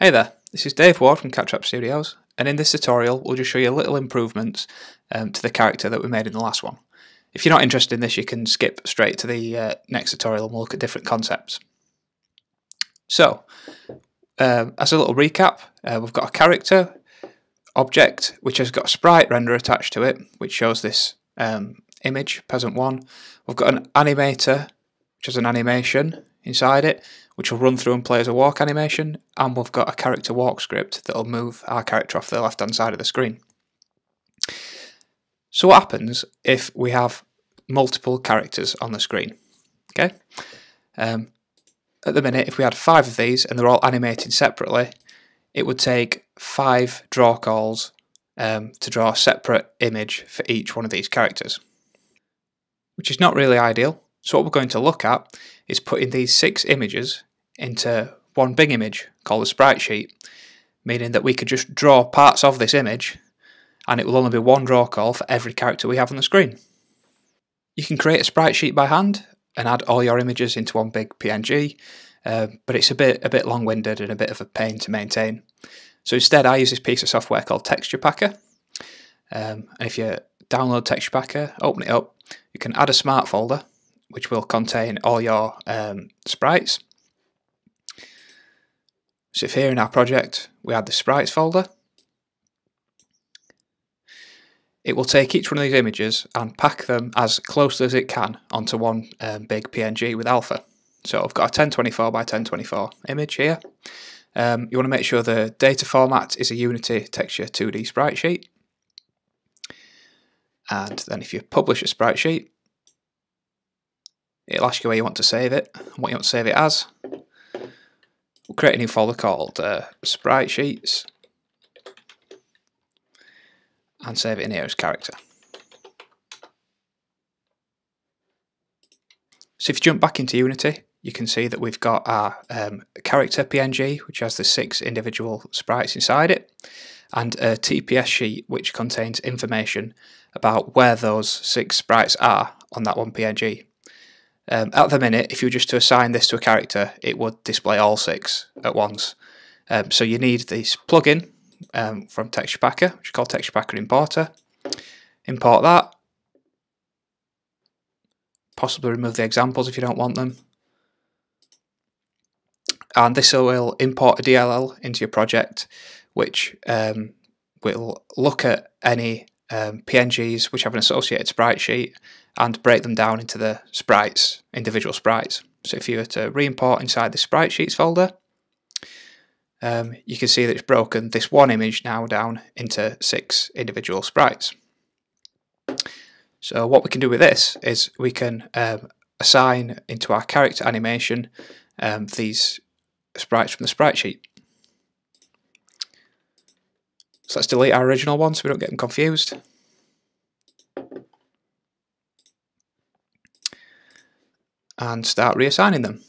Hey there, this is Dave Ward from Cat Trap Studios, and in this tutorial we'll just show you a little improvements um, to the character that we made in the last one. If you're not interested in this, you can skip straight to the uh, next tutorial and we'll look at different concepts. So, um, as a little recap, uh, we've got a character object which has got a sprite render attached to it, which shows this um, image, Peasant 1. We've got an animator, which has an animation inside it, which will run through and play as a walk animation, and we've got a character walk script that will move our character off the left hand side of the screen. So what happens if we have multiple characters on the screen? Okay, um, at the minute, if we had five of these and they're all animated separately, it would take five draw calls um, to draw a separate image for each one of these characters, which is not really ideal. So what we're going to look at is putting these six images into one big image called a sprite sheet, meaning that we could just draw parts of this image and it will only be one draw call for every character we have on the screen. You can create a sprite sheet by hand and add all your images into one big PNG, uh, but it's a bit a bit long-winded and a bit of a pain to maintain. So instead, I use this piece of software called Texture Packer. Um, and if you download Texture Packer, open it up, you can add a smart folder which will contain all your um, sprites. So if here in our project we add the sprites folder, it will take each one of these images and pack them as closely as it can onto one um, big PNG with alpha. So I've got a 1024 by 1024 image here. Um, you want to make sure the data format is a Unity texture 2D sprite sheet. And then if you publish a sprite sheet, it'll ask you where you want to save it and what you want to save it as. We'll create a new folder called uh, sprite sheets and save it in here as character. So if you jump back into Unity, you can see that we've got our um, character PNG, which has the six individual sprites inside it, and a TPS sheet, which contains information about where those six sprites are on that one PNG. Um, at the minute, if you were just to assign this to a character, it would display all six at once. Um, so you need this plugin um, from Texture Packer, which is called Texture Packer Importer. Import that. Possibly remove the examples if you don't want them. And this will import a DLL into your project, which um, will look at any um, PNGs which have an associated sprite sheet and break them down into the sprites, individual sprites. So if you were to re-import inside the sprite sheets folder, um, you can see that it's broken this one image now down into six individual sprites. So what we can do with this is we can um, assign into our character animation um, these sprites from the sprite sheet. So let's delete our original one so we don't get them confused. And start reassigning them.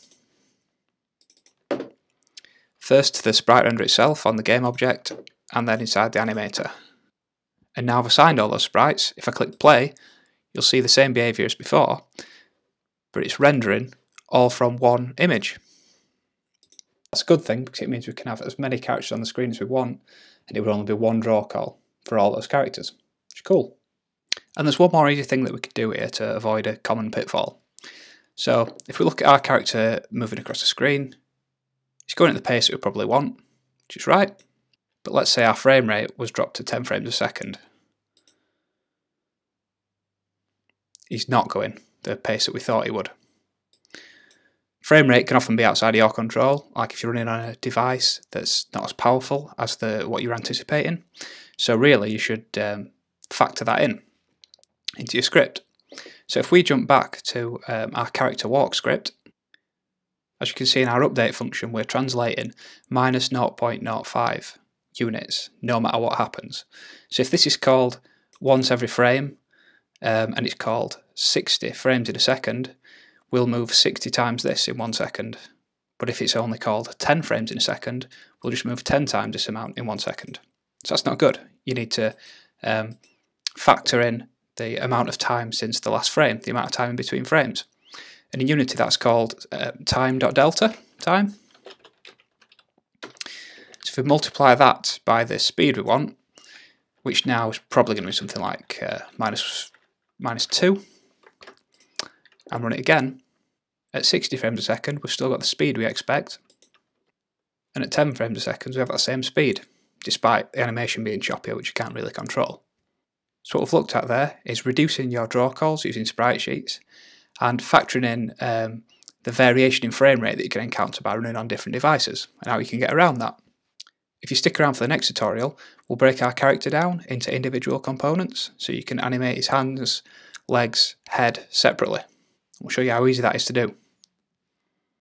First to the sprite render itself on the game object, and then inside the animator. And now I've assigned all those sprites, if I click play, you'll see the same behaviour as before, but it's rendering all from one image. That's a good thing because it means we can have as many characters on the screen as we want, and it would only be one draw call for all those characters, which is cool. And there's one more easy thing that we could do here to avoid a common pitfall. So if we look at our character moving across the screen, he's going at the pace that we probably want, which is right. But let's say our frame rate was dropped to 10 frames a second. He's not going the pace that we thought he would. Frame rate can often be outside of your control, like if you're running on a device that's not as powerful as the what you're anticipating. So really, you should um, factor that in into your script. So if we jump back to um, our character walk script, as you can see in our update function, we're translating minus 0.05 units, no matter what happens. So if this is called once every frame, um, and it's called 60 frames in a second, we'll move 60 times this in one second. But if it's only called 10 frames in a second, we'll just move 10 times this amount in one second. So that's not good. You need to um, factor in the amount of time since the last frame, the amount of time in between frames. And in Unity that's called uh, time.delta time. So if we multiply that by the speed we want, which now is probably going to be something like uh, minus, minus 2, and run it again, at 60 frames a second we've still got the speed we expect, and at 10 frames a second we have that same speed, despite the animation being choppy, which you can't really control. So what we've looked at there is reducing your draw calls using sprite sheets and factoring in um, the variation in frame rate that you can encounter by running on different devices and how you can get around that. If you stick around for the next tutorial, we'll break our character down into individual components so you can animate his hands, legs, head separately. We'll show you how easy that is to do.